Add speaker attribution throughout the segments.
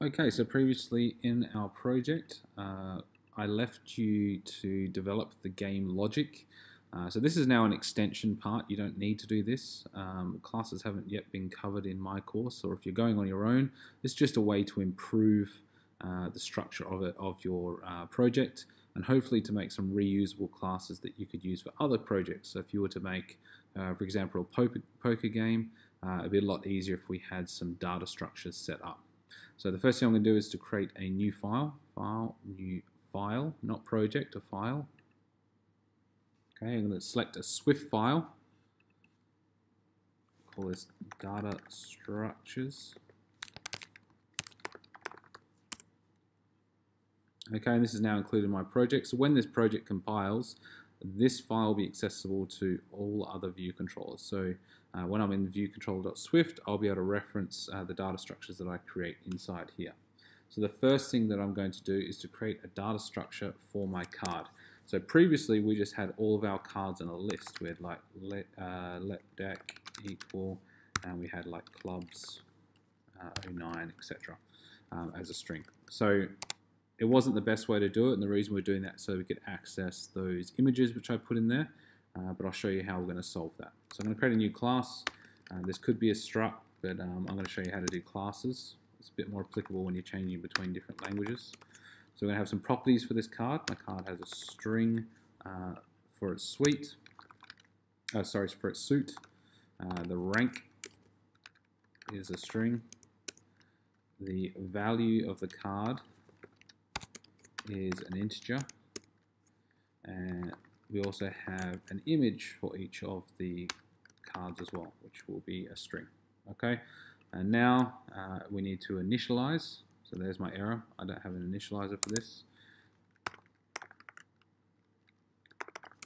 Speaker 1: Okay, so previously in our project, uh, I left you to develop the game logic. Uh, so this is now an extension part. You don't need to do this. Um, classes haven't yet been covered in my course, or if you're going on your own, it's just a way to improve uh, the structure of it of your uh, project, and hopefully to make some reusable classes that you could use for other projects. So if you were to make, uh, for example, a poker, poker game, uh, it'd be a lot easier if we had some data structures set up. So the first thing I'm going to do is to create a new file. File, new file, not project, a file. Okay, I'm going to select a Swift file. Call this data structures. Okay, and this is now included in my project. So when this project compiles, this file will be accessible to all other view controllers. So uh, when I'm in viewcontroller.swift, I'll be able to reference uh, the data structures that I create inside here. So the first thing that I'm going to do is to create a data structure for my card. So previously we just had all of our cards in a list. We had like let, uh, let deck equal, and we had like clubs uh, 09, etc. Um, as a string. So it wasn't the best way to do it, and the reason we're doing that so we could access those images which I put in there uh, but I'll show you how we're going to solve that. So I'm going to create a new class. Uh, this could be a struct, but um, I'm going to show you how to do classes. It's a bit more applicable when you're changing between different languages. So we're going to have some properties for this card. My card has a string uh, for its suite. Oh, sorry, for its suit. Uh, the rank is a string. The value of the card is an integer. And we also have an image for each of the cards as well, which will be a string. Okay, and now uh, we need to initialize. So there's my error. I don't have an initializer for this.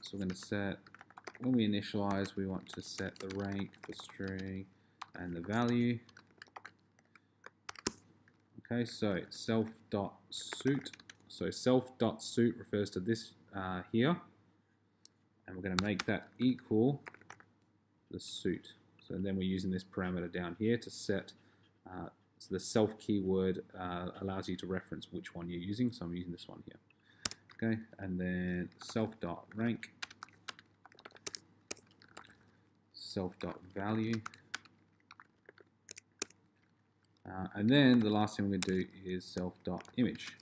Speaker 1: So we're going to set, when we initialize, we want to set the rank, the string, and the value. Okay, so self.suit. So self.suit refers to this uh, here and we're going to make that equal the suit. So then we're using this parameter down here to set uh, so the self keyword uh, allows you to reference which one you're using. So I'm using this one here. Okay, and then self dot rank, self dot value, uh, and then the last thing we're going to do is self dot image.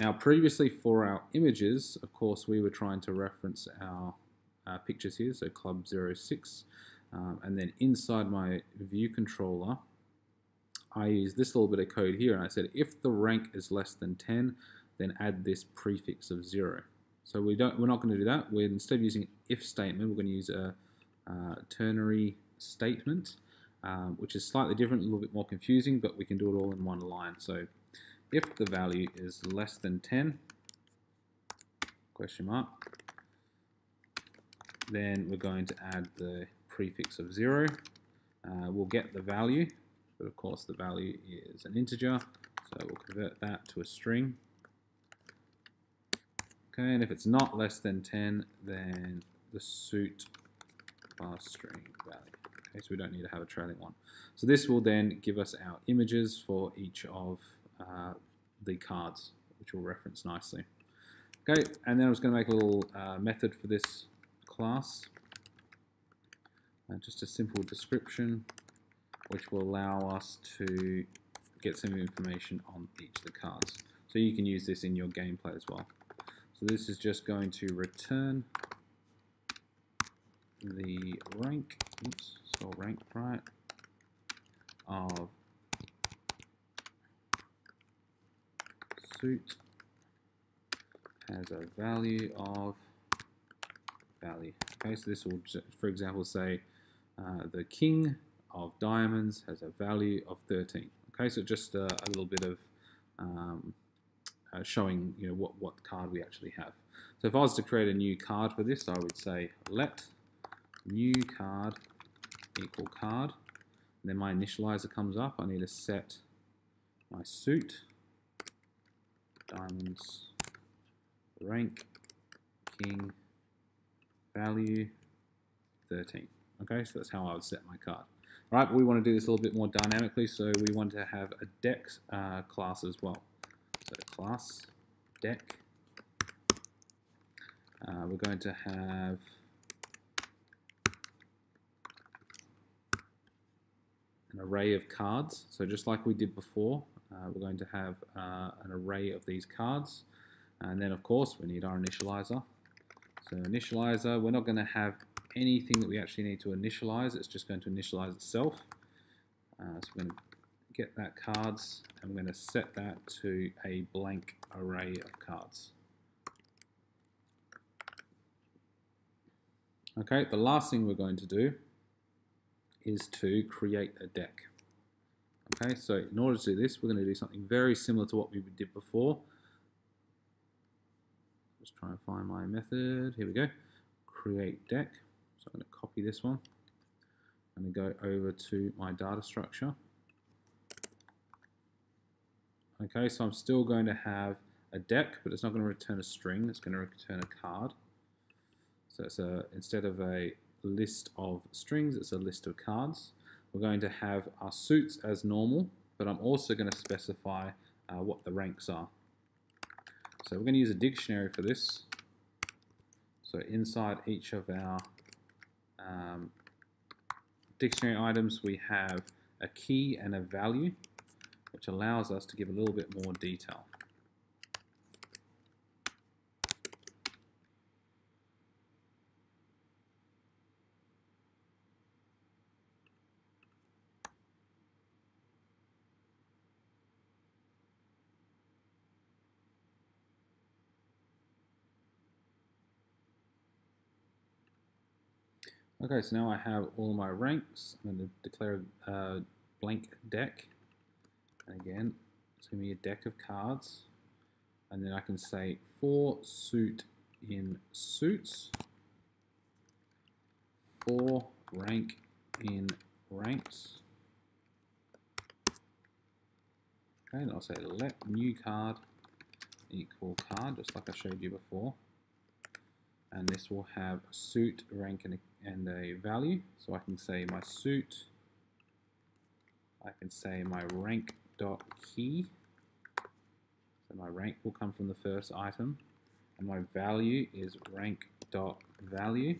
Speaker 1: Now previously for our images, of course, we were trying to reference our uh, pictures here, so club 06. Um, and then inside my view controller, I use this little bit of code here, and I said if the rank is less than 10, then add this prefix of 0. So we don't, we're not going to do that. We're instead using an if statement, we're going to use a, a ternary statement, um, which is slightly different, a little bit more confusing, but we can do it all in one line. So if the value is less than 10, question mark, then we're going to add the prefix of 0. Uh, we'll get the value, but of course the value is an integer, so we'll convert that to a string. Okay, and if it's not less than 10, then the suit bar string value. Okay, so we don't need to have a trailing one. So this will then give us our images for each of uh, the cards, which will reference nicely. Okay, and then I was going to make a little uh, method for this class. Uh, just a simple description which will allow us to get some information on each of the cards. So you can use this in your gameplay as well. So this is just going to return the rank, oops, spell rank right, of suit has a value of value. Okay, so this will, for example, say uh, the king of diamonds has a value of 13. Okay, so just a, a little bit of um, uh, showing you know what, what card we actually have. So if I was to create a new card for this, I would say let new card equal card. And then my initializer comes up. I need to set my suit, diamonds, rank, king, value 13. Okay, so that's how I would set my card. All right, but we want to do this a little bit more dynamically, so we want to have a deck uh, class as well. So class deck. Uh, we're going to have an array of cards. So just like we did before, we're going to have uh, an array of these cards. And then of course we need our initializer. So initializer, we're not going to have anything that we actually need to initialize. It's just going to initialize itself. Uh, so we're going to get that cards and we're going to set that to a blank array of cards. Okay, the last thing we're going to do is to create a deck. Okay, so in order to do this, we're going to do something very similar to what we did before. Just try and find my method. Here we go. Create deck. So I'm going to copy this one. I'm going to go over to my data structure. Okay, so I'm still going to have a deck, but it's not going to return a string. It's going to return a card. So it's a instead of a list of strings, it's a list of cards. We're going to have our suits as normal, but I'm also going to specify uh, what the ranks are. So we're going to use a dictionary for this. So inside each of our um, dictionary items, we have a key and a value, which allows us to give a little bit more detail. Okay, so now I have all my ranks. I'm going to declare a blank deck. And again, it's going to be a deck of cards. And then I can say for suit in suits, for rank in ranks. Okay, and I'll say let new card equal card, just like I showed you before. And this will have suit, rank, and a and a value. So I can say my suit, I can say my rank dot key. So my rank will come from the first item, and my value is rank dot value.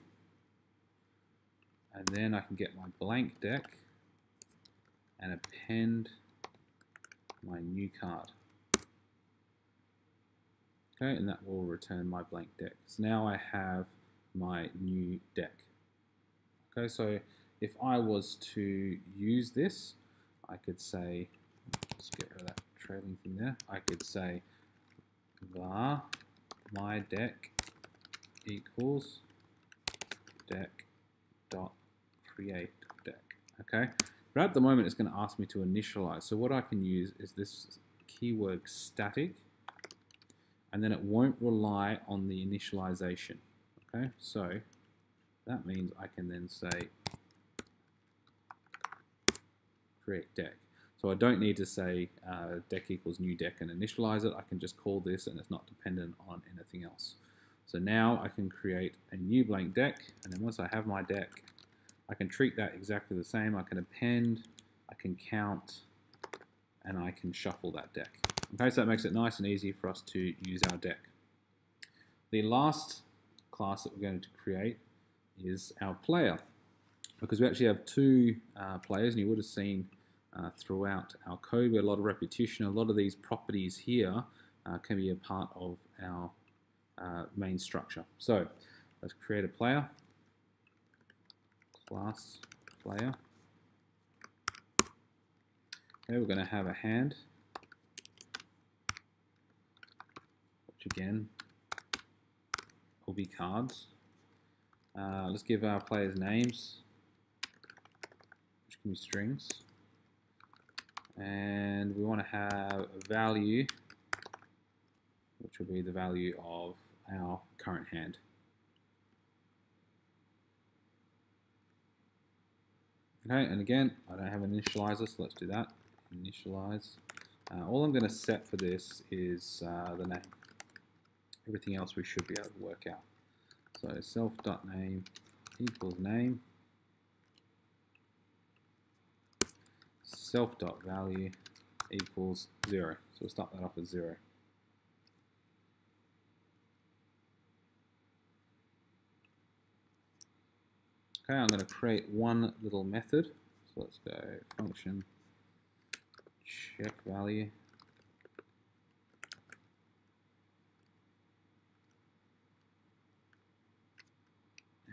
Speaker 1: And then I can get my blank deck and append my new card. Okay, and that will return my blank deck. So now I have my new deck. Okay, so if I was to use this, I could say, let's get rid of that trailing thing there. I could say var my deck equals deck dot create deck. Okay, but at the moment it's going to ask me to initialize. So what I can use is this keyword static, and then it won't rely on the initialization. Okay, so that means I can then say create deck. So I don't need to say uh, deck equals new deck and initialize it. I can just call this and it's not dependent on anything else. So now I can create a new blank deck and then once I have my deck, I can treat that exactly the same. I can append, I can count, and I can shuffle that deck. Okay, so that makes it nice and easy for us to use our deck. The last class that we're going to create is our player. Because we actually have two uh, players, and you would have seen uh, throughout our code, a lot of repetition. A lot of these properties here uh, can be a part of our uh, main structure. So let's create a player, class player. Okay, we're going to have a hand, which again will be cards. Uh, let's give our players names, which can be strings. And we want to have a value, which will be the value of our current hand. Okay, and again, I don't have an initializer, so let's do that. Initialize. Uh, all I'm going to set for this is uh, the name. Everything else we should be able to work out. So self.name equals name. self dot value equals zero. So we'll start that off as zero. Okay, I'm going to create one little method. So let's go function check value.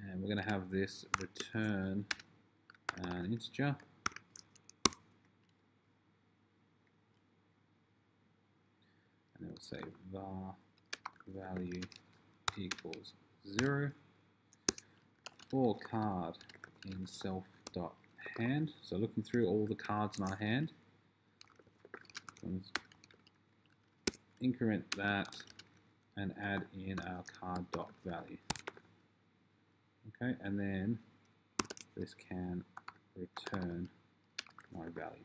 Speaker 1: And we're going to have this return uh, an integer. And we'll say var value equals zero for card in self dot hand. So looking through all the cards in our hand, increment that and add in our card dot value. Okay, and then this can return my value.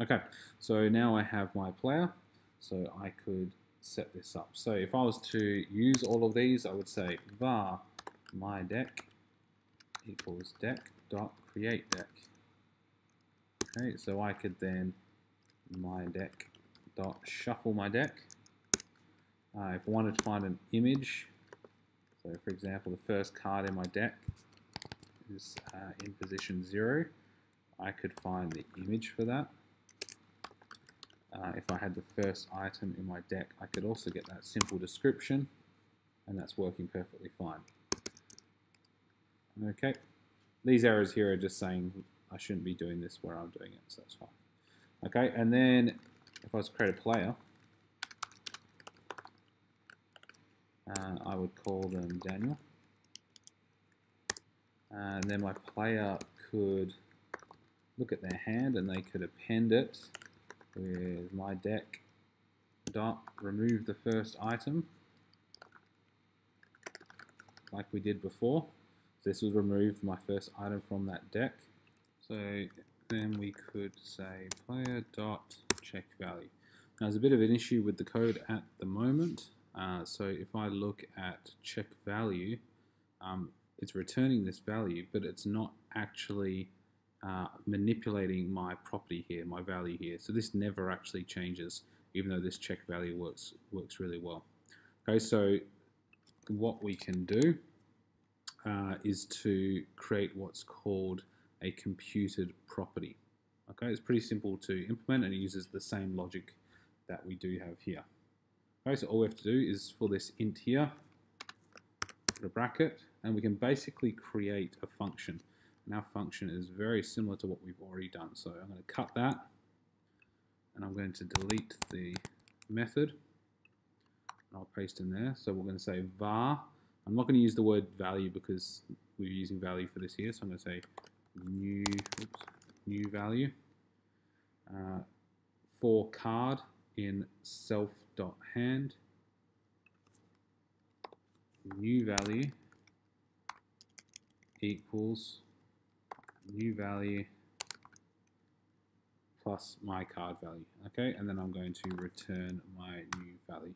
Speaker 1: Okay, so now I have my player, so I could set this up. So if I was to use all of these, I would say var my deck equals deck dot create deck. Okay, so I could then my deck dot shuffle my deck. Uh, if I wanted to find an image, so for example, the first card in my deck is uh, in position zero, I could find the image for that. Uh, if I had the first item in my deck, I could also get that simple description, and that's working perfectly fine. Okay, these errors here are just saying I shouldn't be doing this where I'm doing it, so that's fine. Okay, and then if I was to create a player, uh, I would call them Daniel. And then my player could look at their hand and they could append it with my deck dot remove the first item like we did before. So this will remove my first item from that deck. So then we could say player dot check value. Now there's a bit of an issue with the code at the moment. Uh, so if I look at check value, um, it's returning this value, but it's not actually uh, manipulating my property here, my value here. So this never actually changes, even though this check value works works really well. Okay, so what we can do uh, is to create what's called a computed property. Okay, it's pretty simple to implement and it uses the same logic that we do have here. Okay, so all we have to do is for this int here, put a bracket, and we can basically create a function. And our function is very similar to what we've already done. So I'm going to cut that and I'm going to delete the method. And I'll paste in there. So we're going to say var. I'm not going to use the word value because we're using value for this here. So I'm going to say new, oops, new value uh, for card in self.hand new value equals new value plus my card value. Okay, and then I'm going to return my new value.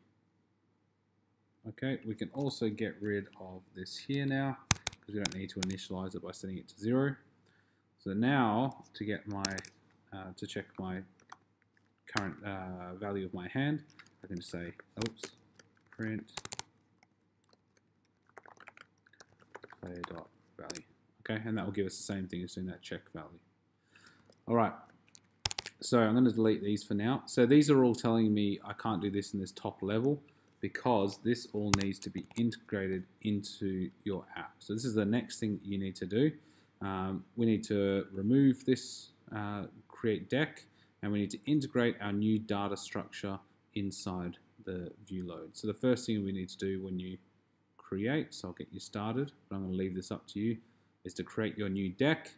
Speaker 1: Okay, we can also get rid of this here now because we don't need to initialize it by setting it to zero. So now to get my uh, to check my current uh, value of my hand, I can just say oops print player dot value. Okay, and that will give us the same thing as doing that check value. All right, so I'm going to delete these for now. So these are all telling me I can't do this in this top level because this all needs to be integrated into your app. So this is the next thing you need to do. Um, we need to remove this uh, create deck and we need to integrate our new data structure inside the view load. So the first thing we need to do when you create, so I'll get you started, but I'm going to leave this up to you, is to create your new deck,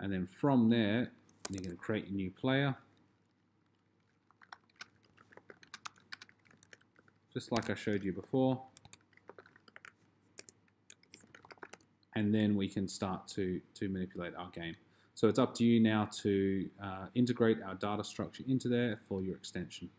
Speaker 1: and then from there, you're going to create your new player. Just like I showed you before. And then we can start to, to manipulate our game. So it's up to you now to uh, integrate our data structure into there for your extension.